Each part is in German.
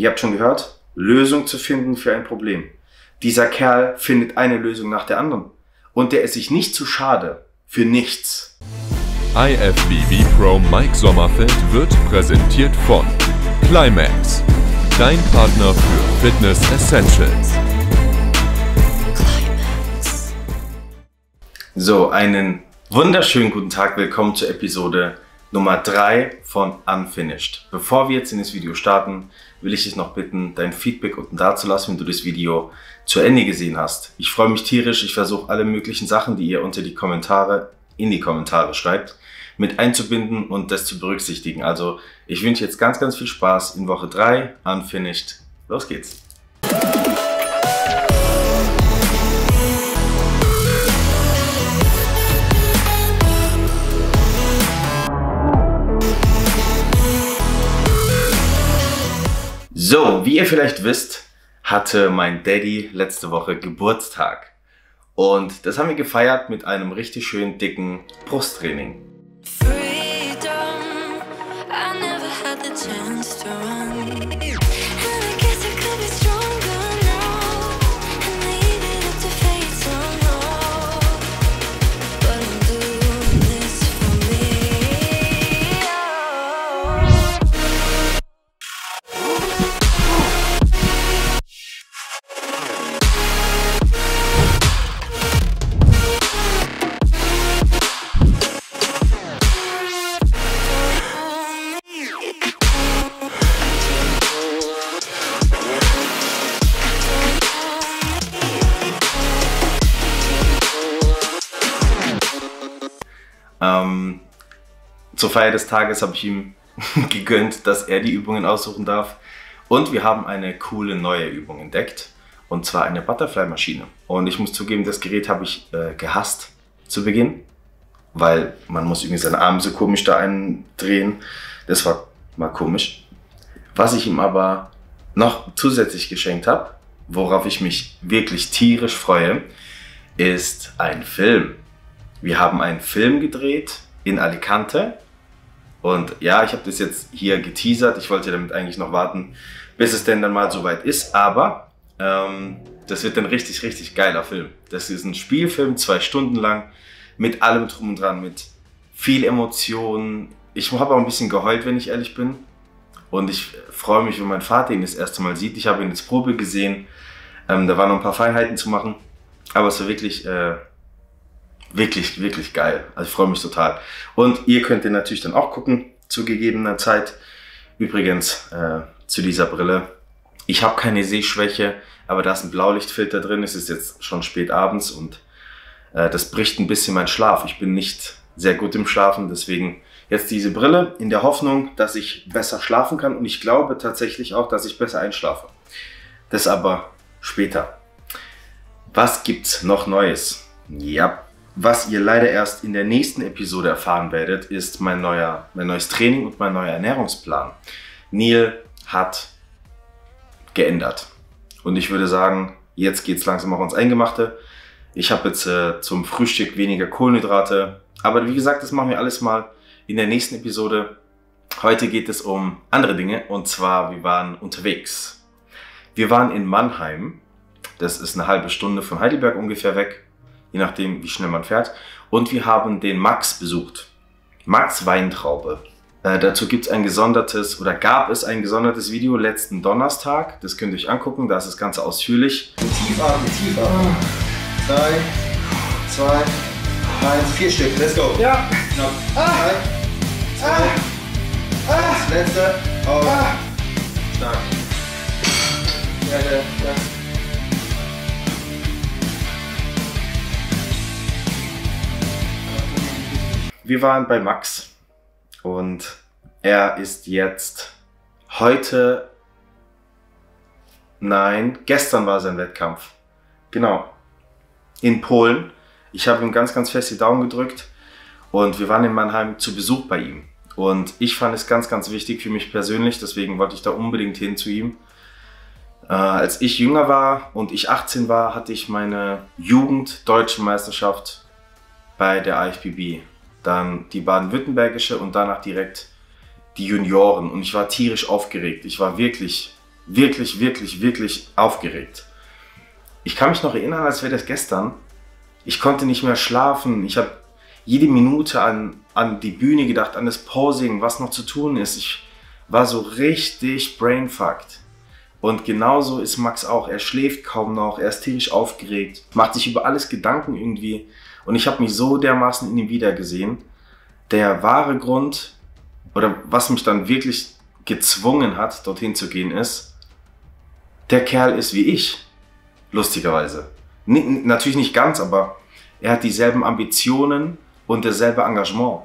Ihr habt schon gehört, Lösung zu finden für ein Problem. Dieser Kerl findet eine Lösung nach der anderen. Und der ist sich nicht zu schade für nichts. IFBB Pro Mike Sommerfeld wird präsentiert von Climax, dein Partner für Fitness Essentials. So, einen wunderschönen guten Tag, willkommen zur Episode Nummer 3 von Unfinished. Bevor wir jetzt in das Video starten, will ich dich noch bitten, dein Feedback unten da zu lassen, wenn du das Video zu Ende gesehen hast. Ich freue mich tierisch, ich versuche alle möglichen Sachen, die ihr unter die Kommentare, in die Kommentare schreibt, mit einzubinden und das zu berücksichtigen. Also ich wünsche jetzt ganz, ganz viel Spaß in Woche 3, Unfinished. Los geht's! So, wie ihr vielleicht wisst, hatte mein Daddy letzte Woche Geburtstag. Und das haben wir gefeiert mit einem richtig schön dicken Brusttraining. Freedom, I never had the chance to run. Ähm, zur Feier des Tages habe ich ihm gegönnt, dass er die Übungen aussuchen darf. Und wir haben eine coole neue Übung entdeckt. Und zwar eine Butterfly-Maschine. Und ich muss zugeben, das Gerät habe ich äh, gehasst zu Beginn. Weil man muss irgendwie seine Arme so komisch da eindrehen. Das war mal komisch. Was ich ihm aber noch zusätzlich geschenkt habe, worauf ich mich wirklich tierisch freue, ist ein Film. Wir haben einen Film gedreht in Alicante. Und ja, ich habe das jetzt hier geteasert. Ich wollte damit eigentlich noch warten, bis es denn dann mal soweit ist. Aber ähm, das wird ein richtig, richtig geiler Film. Das ist ein Spielfilm, zwei Stunden lang, mit allem drum und dran, mit viel Emotionen. Ich habe auch ein bisschen geheult, wenn ich ehrlich bin. Und ich freue mich, wenn mein Vater ihn das erste Mal sieht. Ich habe ihn jetzt Probe gesehen. Ähm, da waren noch ein paar Feinheiten zu machen. Aber es war wirklich, äh, wirklich, wirklich geil. Also ich freue mich total. Und ihr könnt den natürlich dann auch gucken zu gegebener Zeit. Übrigens äh, zu dieser Brille. Ich habe keine Sehschwäche, aber da ist ein Blaulichtfilter drin. Es ist jetzt schon spät abends und äh, das bricht ein bisschen mein Schlaf. Ich bin nicht sehr gut im Schlafen, deswegen jetzt diese Brille in der Hoffnung, dass ich besser schlafen kann. Und ich glaube tatsächlich auch, dass ich besser einschlafe. Das aber später. Was gibt's noch Neues? Ja, was ihr leider erst in der nächsten Episode erfahren werdet, ist mein, neuer, mein neues Training und mein neuer Ernährungsplan. Neil hat geändert. Und ich würde sagen, jetzt geht's langsam auch ans Eingemachte. Ich habe jetzt äh, zum Frühstück weniger Kohlenhydrate. Aber wie gesagt, das machen wir alles mal in der nächsten Episode. Heute geht es um andere Dinge. Und zwar, wir waren unterwegs. Wir waren in Mannheim. Das ist eine halbe Stunde von Heidelberg ungefähr weg. Je nachdem, wie schnell man fährt. Und wir haben den Max besucht. Max Weintraube. Äh, dazu gibt es ein gesondertes oder gab es ein gesondertes Video letzten Donnerstag. Das könnt ihr euch angucken, da ist das Ganze ausführlich. Tief atmen, tief atmen. Drei, zwei, eins, vier Stück. Let's go. Ja. Noch. Drei, zwei, eins. Letzte. Auf. Stark. Ja, ja, ja. Wir waren bei Max und er ist jetzt heute, nein, gestern war sein Wettkampf. Genau. In Polen. Ich habe ihm ganz, ganz fest die Daumen gedrückt und wir waren in Mannheim zu Besuch bei ihm. Und ich fand es ganz, ganz wichtig für mich persönlich, deswegen wollte ich da unbedingt hin zu ihm. Äh, als ich jünger war und ich 18 war, hatte ich meine Jugend-Deutsche Meisterschaft bei der IFBB. Dann die baden-württembergische und danach direkt die Junioren. Und ich war tierisch aufgeregt. Ich war wirklich, wirklich, wirklich, wirklich aufgeregt. Ich kann mich noch erinnern, als wäre das gestern. Ich konnte nicht mehr schlafen. Ich habe jede Minute an, an die Bühne gedacht, an das Posing, was noch zu tun ist. Ich war so richtig brainfucked. Und genauso ist Max auch. Er schläft kaum noch, er ist tierisch aufgeregt, macht sich über alles Gedanken irgendwie. Und ich habe mich so dermaßen in ihm wiedergesehen. Der wahre Grund, oder was mich dann wirklich gezwungen hat, dorthin zu gehen, ist, der Kerl ist wie ich. Lustigerweise. N natürlich nicht ganz, aber er hat dieselben Ambitionen und dasselbe Engagement.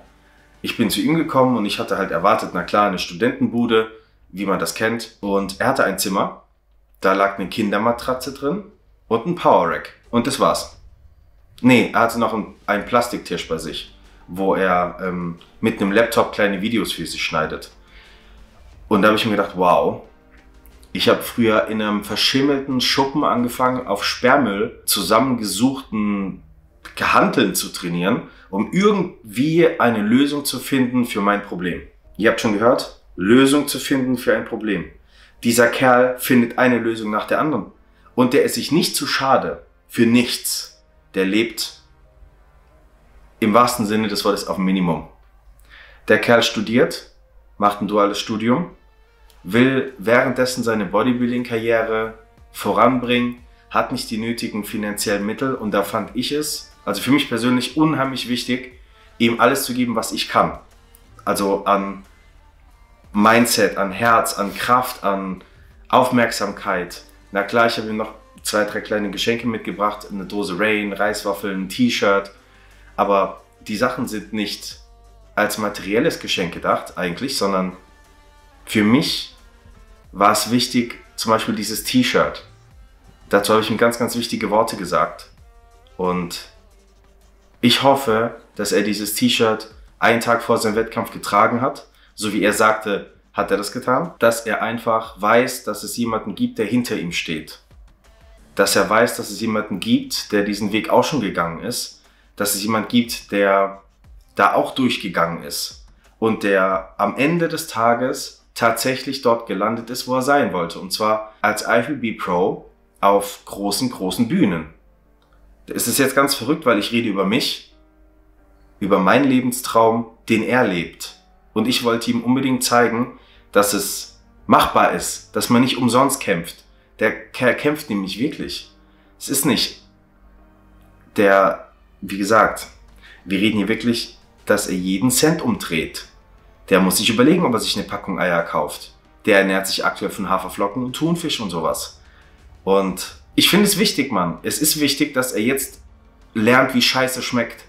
Ich bin zu ihm gekommen und ich hatte halt erwartet, na klar, eine Studentenbude, wie man das kennt. Und er hatte ein Zimmer, da lag eine Kindermatratze drin und ein Power Rack. Und das war's. Nee, er hatte noch einen, Plastiktisch bei sich, wo er ähm, mit einem Laptop kleine Videos für sich schneidet. Und da habe ich mir gedacht, wow, ich habe früher in einem verschimmelten Schuppen angefangen, auf Sperrmüll zusammengesuchten Hanteln zu trainieren, um irgendwie eine Lösung zu finden für mein Problem. Ihr habt schon gehört, Lösung zu finden für ein Problem. Dieser Kerl findet eine Lösung nach der anderen. Und der ist sich nicht zu schade für nichts. Der lebt im wahrsten Sinne des Wortes auf Minimum. Der Kerl studiert, macht ein duales Studium, will währenddessen seine Bodybuilding-Karriere voranbringen, hat nicht die nötigen finanziellen Mittel und da fand ich es, also für mich persönlich unheimlich wichtig, ihm alles zu geben, was ich kann. Also an Mindset, an Herz, an Kraft, an Aufmerksamkeit. Na klar, ich habe ihm noch zwei, drei kleine Geschenke mitgebracht, eine Dose Rain, Reiswaffeln, ein T-Shirt, aber die Sachen sind nicht als materielles Geschenk gedacht eigentlich, sondern für mich war es wichtig, zum Beispiel dieses T-Shirt. Dazu habe ich ihm ganz, ganz wichtige Worte gesagt. Und ich hoffe, dass er dieses T-Shirt einen Tag vor seinem Wettkampf getragen hat. So wie er sagte, hat er das getan. Dass er einfach weiß, dass es jemanden gibt, der hinter ihm steht. Dass er weiß, dass es jemanden gibt, der diesen Weg auch schon gegangen ist. Dass es jemanden gibt, der da auch durchgegangen ist. Und der am Ende des Tages tatsächlich dort gelandet ist, wo er sein wollte. Und zwar als IFBB Pro auf großen, großen Bühnen. Es ist jetzt ganz verrückt, weil ich rede über mich, über meinen Lebenstraum, den er lebt. Und ich wollte ihm unbedingt zeigen, dass es machbar ist, dass man nicht umsonst kämpft. Der Kerl kämpft nämlich wirklich. Es ist nicht der, wie gesagt, wir reden hier wirklich, dass er jeden Cent umdreht. Der muss sich überlegen, ob er sich eine Packung Eier kauft. Der ernährt sich aktuell von Haferflocken und Thunfisch und sowas. Und ich finde es wichtig, Mann. Es ist wichtig, dass er jetzt lernt, wie Scheiße schmeckt.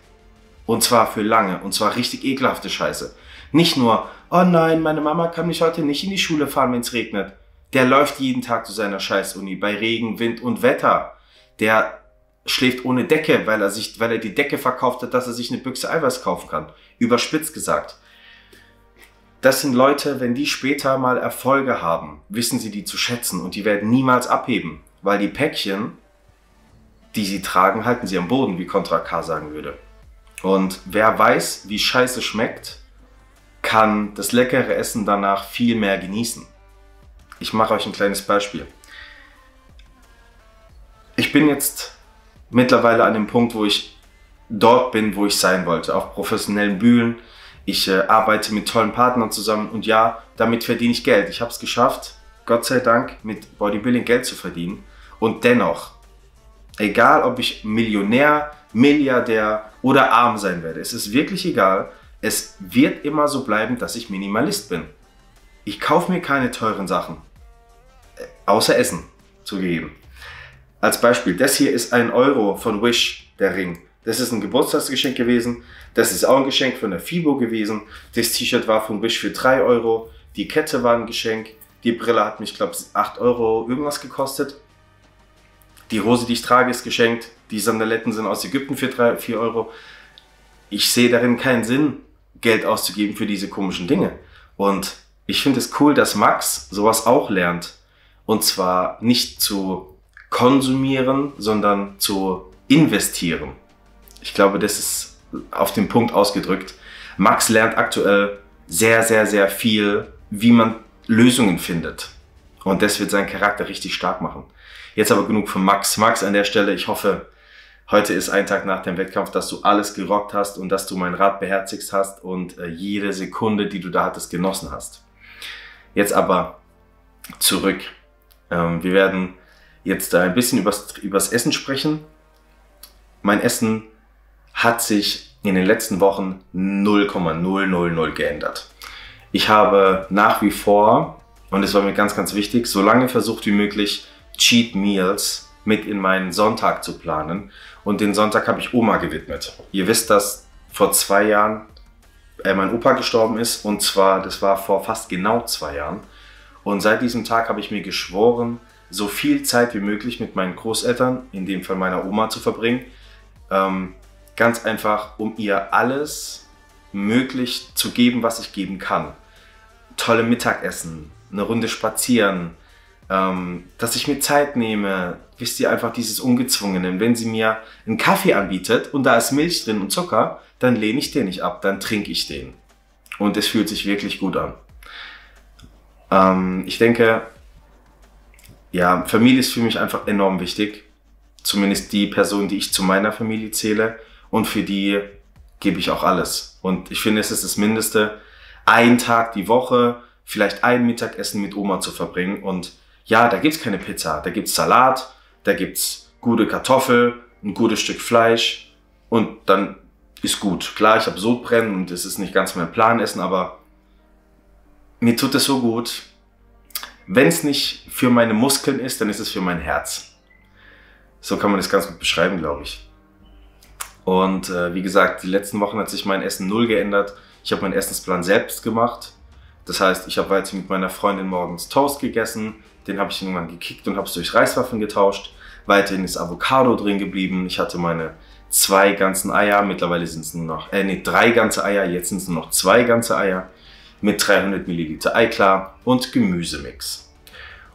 Und zwar für lange. Und zwar richtig ekelhafte Scheiße. Nicht nur, oh nein, meine Mama kann mich heute nicht in die Schule fahren, wenn es regnet. Der läuft jeden Tag zu seiner Scheiß-Uni bei Regen, Wind und Wetter. Der schläft ohne Decke, weil er sich, weil er die Decke verkauft hat, dass er sich eine Büchse Eiweiß kaufen kann. Überspitzt gesagt. Das sind Leute, wenn die später mal Erfolge haben, wissen sie die zu schätzen und die werden niemals abheben, weil die Päckchen, die sie tragen, halten sie am Boden, wie Contra K sagen würde. Und wer weiß, wie Scheiße schmeckt, kann das leckere Essen danach viel mehr genießen. Ich mache euch ein kleines Beispiel. Ich bin jetzt mittlerweile an dem Punkt, wo ich dort bin, wo ich sein wollte, auf professionellen Bühnen. Ich äh, arbeite mit tollen Partnern zusammen und ja, damit verdiene ich Geld. Ich habe es geschafft, Gott sei Dank, mit Bodybuilding Geld zu verdienen. Und dennoch, egal ob ich Millionär, Milliardär oder arm sein werde, es ist wirklich egal. Es wird immer so bleiben, dass ich Minimalist bin. Ich kaufe mir keine teuren Sachen. Außer Essen, zugegeben. Als Beispiel, das hier ist ein Euro von Wish, der Ring. Das ist ein Geburtstagsgeschenk gewesen. Das ist auch ein Geschenk von der FIBO gewesen. Das T-Shirt war von Wish für 3 Euro. Die Kette war ein Geschenk. Die Brille hat mich, glaube ich, 8 Euro irgendwas gekostet. Die Hose, die ich trage, ist geschenkt. Die Sandaletten sind aus Ägypten für 3, 4 Euro. Ich sehe darin keinen Sinn, Geld auszugeben für diese komischen Dinge. Und ich finde es cool, dass Max sowas auch lernt. Und zwar nicht zu konsumieren, sondern zu investieren. Ich glaube, das ist auf den Punkt ausgedrückt. Max lernt aktuell sehr, sehr, sehr viel, wie man Lösungen findet. Und das wird seinen Charakter richtig stark machen. Jetzt aber genug von Max. Max an der Stelle, ich hoffe, heute ist ein Tag nach dem Wettkampf, dass du alles gerockt hast und dass du mein Rat beherzigt hast und äh, jede Sekunde, die du da hattest, genossen hast. Jetzt aber zurück. Ähm, wir werden jetzt ein bisschen übers, übers Essen sprechen. Mein Essen hat sich in den letzten Wochen 0,000 geändert. Ich habe nach wie vor, und es war mir ganz, ganz wichtig, so lange versucht wie möglich, Cheat Meals mit in meinen Sonntag zu planen. Und den Sonntag habe ich Oma gewidmet. Ihr wisst, dass vor zwei Jahren äh, mein Opa gestorben ist. Und zwar, das war vor fast genau zwei Jahren. Und seit diesem Tag habe ich mir geschworen, so viel Zeit wie möglich mit meinen Großeltern, in dem Fall meiner Oma, zu verbringen. Ähm, ganz einfach, um ihr alles möglich zu geben, was ich geben kann. Tolle Mittagessen, eine Runde spazieren, ähm, dass ich mir Zeit nehme. Wisst ihr einfach dieses Ungezwungene. Wenn sie mir einen Kaffee anbietet und da ist Milch drin und Zucker, dann lehne ich den nicht ab, dann trinke ich den. Und es fühlt sich wirklich gut an. Ähm, ich denke, ja, Familie ist für mich einfach enorm wichtig. Zumindest die Person, die ich zu meiner Familie zähle. Und für die gebe ich auch alles. Und ich finde, es ist das Mindeste, einen Tag die Woche, vielleicht ein Mittagessen mit Oma zu verbringen. Und ja, da gibt's keine Pizza. Da gibt's Salat, da gibt's gute Kartoffel, ein gutes Stück Fleisch. Und dann ist gut. Klar, ich habe Sodbrennen und es ist nicht ganz mein Planessen, aber mir tut es so gut. Wenn es nicht für meine Muskeln ist, dann ist es für mein Herz. So kann man das ganz gut beschreiben, glaube ich. Und äh, wie gesagt, die letzten Wochen hat sich mein Essen null geändert. Ich habe meinen Essensplan selbst gemacht. Das heißt, ich habe weiter mit meiner Freundin morgens Toast gegessen. Den habe ich irgendwann gekickt und habe es durch Reiswaffeln getauscht. Weiterhin ist Avocado drin geblieben. Ich hatte meine zwei ganzen Eier. Mittlerweile sind es nur noch, äh, nee, drei ganze Eier. Jetzt sind es nur noch zwei ganze Eier mit 300 Milliliter Eiklar und Gemüsemix.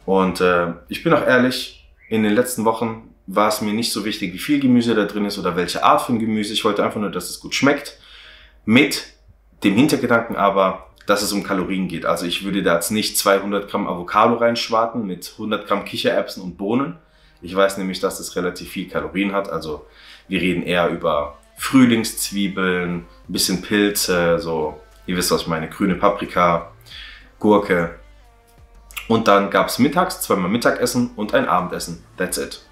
Und äh, ich bin auch ehrlich, in den letzten Wochen war es mir nicht so wichtig, wie viel Gemüse da drin ist oder welche Art von Gemüse. Ich wollte einfach nur, dass es gut schmeckt. Mit dem Hintergedanken aber, dass es um Kalorien geht. Also ich würde da jetzt nicht 200 Gramm Avocado reinschwarten mit 100 Gramm Kichererbsen und Bohnen. Ich weiß nämlich, dass es relativ viel Kalorien hat. Also wir reden eher über Frühlingszwiebeln, ein bisschen Pilze, so, ihr wisst, was ich meine, grüne Paprika, Gurke. Und dann gab es mittags zweimal Mittagessen und ein Abendessen. That's it.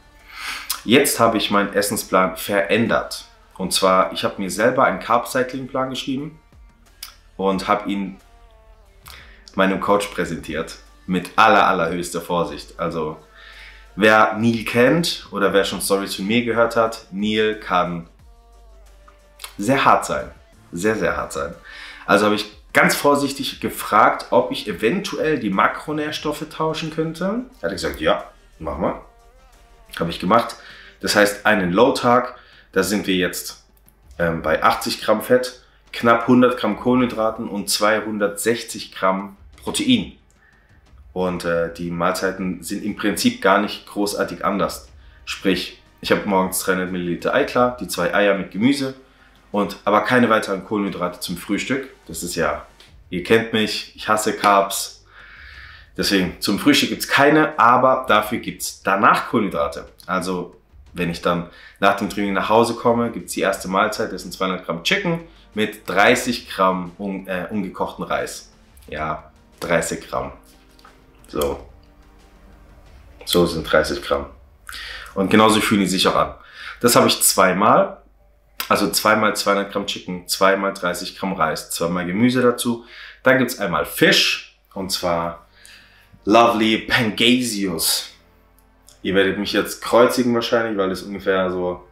Jetzt habe ich meinen Essensplan verändert. Und zwar, ich habe mir selber einen Carb-Cycling-Plan geschrieben und habe ihn meinem Coach präsentiert. Mit aller, allerhöchster Vorsicht. Also, wer Neil kennt oder wer schon Stories von mir gehört hat, Neil kann sehr hart sein. Sehr, sehr hart sein. Also habe ich ganz vorsichtig gefragt, ob ich eventuell die Makronährstoffe tauschen könnte. Er hat gesagt, ja, mach mal. Habe ich gemacht. Das heißt, einen Low-Tag, da sind wir jetzt ähm, bei 80 Gramm Fett, knapp 100 Gramm Kohlenhydraten und 260 Gramm Protein. Und äh, die Mahlzeiten sind im Prinzip gar nicht großartig anders. Sprich, ich habe morgens 300 Milliliter Eiklar, die zwei Eier mit Gemüse und aber keine weiteren Kohlenhydrate zum Frühstück. Das ist ja, ihr kennt mich, ich hasse Carbs. Deswegen zum Frühstück gibt's keine, aber dafür gibt's danach Kohlenhydrate. Also wenn ich dann nach dem Training nach Hause komme, gibt's die erste Mahlzeit, das sind 200 Gramm Chicken mit 30 Gramm un, äh, ungekochten Reis. Ja, 30 Gramm. So. So sind 30 Gramm. Und genauso fühlen die sich auch an. Das habe ich zweimal. Also zweimal 200 Gramm Chicken, zweimal 30 Gramm Reis, zweimal Gemüse dazu. Dann gibt's einmal Fisch. Und zwar Lovely Pangasius. Ihr werdet mich jetzt kreuzigen wahrscheinlich, weil es ungefähr so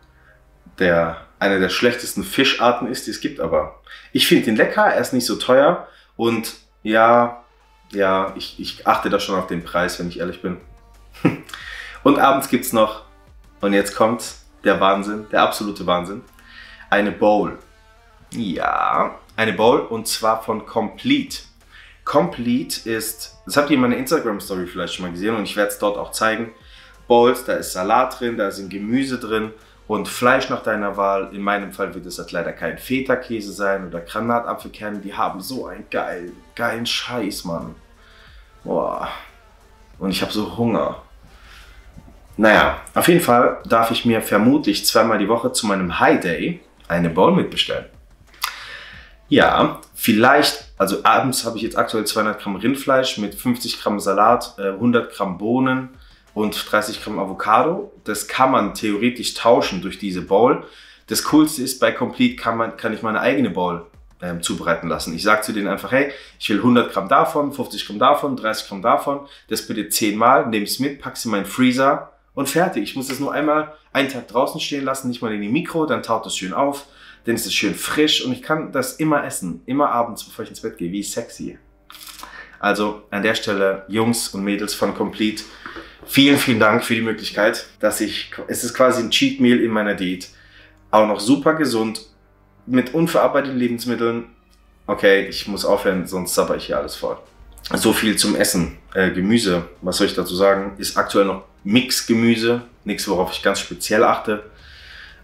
der, eine der schlechtesten Fischarten ist, die es gibt. Aber ich finde ihn lecker, er ist nicht so teuer. Und ja, ja, ich, ich achte da schon auf den Preis, wenn ich ehrlich bin. und abends gibt's noch, und jetzt kommt der Wahnsinn, der absolute Wahnsinn, eine Bowl. Ja, eine Bowl und zwar von Complete. Complete ist, das habt ihr in meiner Instagram-Story vielleicht schon mal gesehen und ich werde es dort auch zeigen. Bowls, da ist Salat drin, da sind Gemüse drin und Fleisch nach deiner Wahl. In meinem Fall wird es halt leider kein Feta-Käse sein oder Granatapfelkerne. Die haben so einen geilen, geilen Scheiß, Mann. Boah. und ich habe so Hunger. Naja, auf jeden Fall darf ich mir vermutlich zweimal die Woche zu meinem High Day eine Bowl mitbestellen. Ja, vielleicht, also abends habe ich jetzt aktuell 200 Gramm Rindfleisch mit 50 Gramm Salat, äh, 100 Gramm Bohnen und 30 Gramm Avocado. Das kann man theoretisch tauschen durch diese Bowl. Das Coolste ist, bei Complete kann, man, kann ich meine eigene Bowl ähm, zubereiten lassen. Ich sage zu denen einfach, hey, ich will 100 Gramm davon, 50 Gramm davon, 30 Gramm davon, das bitte 10 Mal, nehme es mit, pack es in meinen Freezer und fertig. Ich muss es nur einmal einen Tag draußen stehen lassen, nicht mal in die Mikro, dann taut es schön auf, dann ist es schön frisch und ich kann das immer essen, immer abends, bevor ich ins Bett gehe, wie sexy. Also an der Stelle, Jungs und Mädels von Complete, vielen, vielen Dank für die Möglichkeit, dass ich, es ist quasi ein Cheat Meal in meiner Diät, auch noch super gesund, mit unverarbeiteten Lebensmitteln. Okay, ich muss aufhören, sonst sabber ich hier alles voll. So viel zum Essen. Äh, Gemüse, was soll ich dazu sagen? Ist aktuell noch Mix-Gemüse, nichts, worauf ich ganz speziell achte.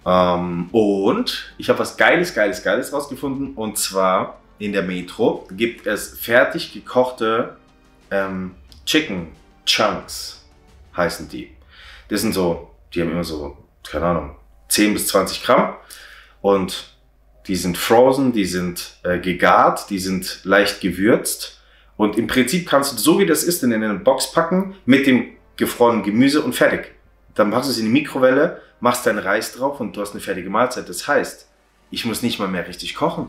Ähm, und ich habe was Geiles, Geiles, Geiles rausgefunden. Und zwar in der Metro gibt es fertig gekochte ähm, Chicken Chunks, heißen die. Das sind so, die haben immer so, keine Ahnung, 10 bis 20 Gramm. Und die sind frozen, die sind äh, gegart, die sind leicht gewürzt. Und im Prinzip kannst du, so wie das ist, in eine Box packen mit dem gefrorenen Gemüse und fertig. Dann machst du es in die Mikrowelle, machst deinen Reis drauf und du hast eine fertige Mahlzeit. Das heißt, ich muss nicht mal mehr richtig kochen.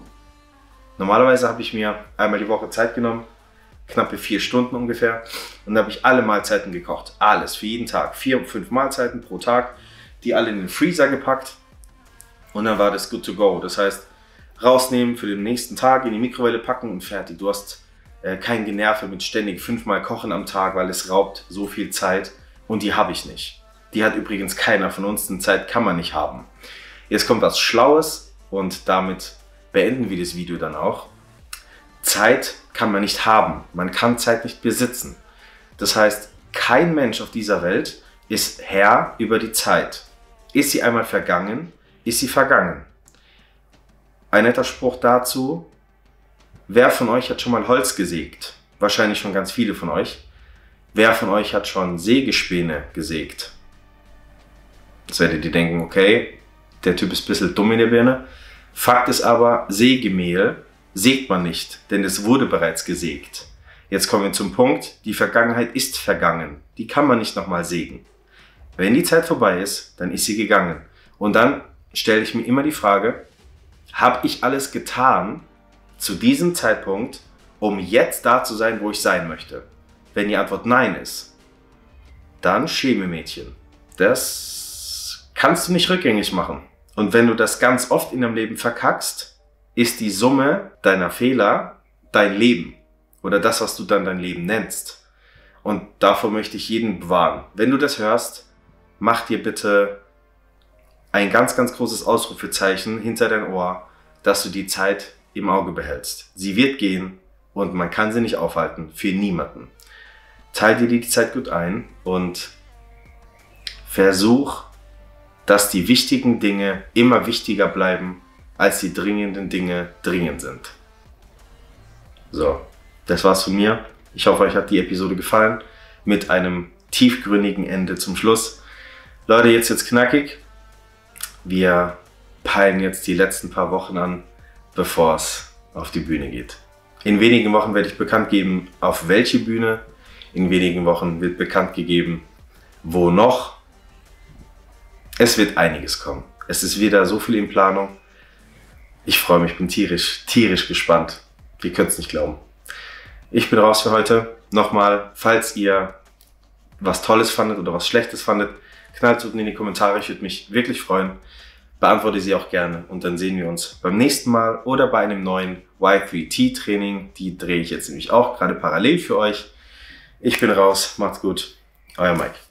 Normalerweise habe ich mir einmal die Woche Zeit genommen, knappe vier Stunden ungefähr, und habe ich alle Mahlzeiten gekocht. Alles, für jeden Tag. Vier, fünf Mahlzeiten pro Tag, die alle in den Freezer gepackt und dann war das good to go. Das heißt, rausnehmen für den nächsten Tag, in die Mikrowelle packen und fertig. Du hast äh, kein Generve mit ständig fünfmal kochen am Tag, weil es raubt so viel Zeit und die habe ich nicht. Die hat übrigens keiner von uns, denn Zeit kann man nicht haben. Jetzt kommt was Schlaues und damit beenden wir das Video dann auch. Zeit kann man nicht haben, man kann Zeit nicht besitzen. Das heißt, kein Mensch auf dieser Welt ist Herr über die Zeit. Ist sie einmal vergangen, ist sie vergangen. Ein netter Spruch dazu, wer von euch hat schon mal Holz gesägt? Wahrscheinlich schon ganz viele von euch. Wer von euch hat schon Sägespäne gesägt? Jetzt werdet ihr denken, okay, der Typ ist ein bisschen dumm in der Birne. Fakt ist aber, Sägemehl sägt man nicht, denn es wurde bereits gesägt. Jetzt kommen wir zum Punkt, die Vergangenheit ist vergangen. Die kann man nicht nochmal sägen. Wenn die Zeit vorbei ist, dann ist sie gegangen. Und dann stelle ich mir immer die Frage, habe ich alles getan zu diesem Zeitpunkt, um jetzt da zu sein, wo ich sein möchte? Wenn die Antwort Nein ist, dann schäme Mädchen. Das kannst du nicht rückgängig machen. Und wenn du das ganz oft in deinem Leben verkackst, ist die Summe deiner Fehler dein Leben oder das, was du dann dein Leben nennst. Und davor möchte ich jeden bewahren. Wenn du das hörst, mach dir bitte ein ganz, ganz großes Ausrufezeichen hinter dein Ohr, dass du die Zeit im Auge behältst. Sie wird gehen und man kann sie nicht aufhalten, für niemanden. Teil dir die Zeit gut ein und versuch, dass die wichtigen Dinge immer wichtiger bleiben, als die dringenden Dinge dringend sind. So, das war's von mir. Ich hoffe, euch hat die Episode gefallen. Mit einem tiefgründigen Ende zum Schluss. Leute, jetzt jetzt knackig. Wir peilen jetzt die letzten paar Wochen an, bevor es auf die Bühne geht. In wenigen Wochen werde ich bekannt geben, auf welche Bühne. In wenigen Wochen wird bekannt gegeben, wo noch. Es wird einiges kommen. Es ist wieder so viel in Planung. Ich freue mich, bin tierisch, tierisch gespannt. Ihr könnt es nicht glauben. Ich bin raus für heute. Nochmal, falls ihr was Tolles fandet oder was Schlechtes fandet, knallt es unten in die Kommentare. Ich würde mich wirklich freuen. Beantworte sie auch gerne und dann sehen wir uns beim nächsten Mal oder bei einem neuen Y3T Training. Die drehe ich jetzt nämlich auch gerade parallel für euch. Ich bin raus. Macht's gut. Euer Mike.